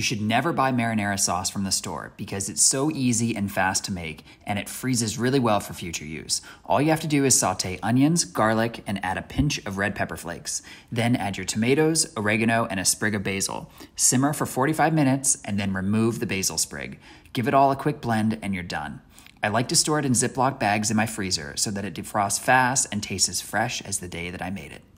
You should never buy marinara sauce from the store because it's so easy and fast to make and it freezes really well for future use. All you have to do is saute onions, garlic, and add a pinch of red pepper flakes. Then add your tomatoes, oregano, and a sprig of basil. Simmer for 45 minutes and then remove the basil sprig. Give it all a quick blend and you're done. I like to store it in Ziploc bags in my freezer so that it defrosts fast and tastes as fresh as the day that I made it.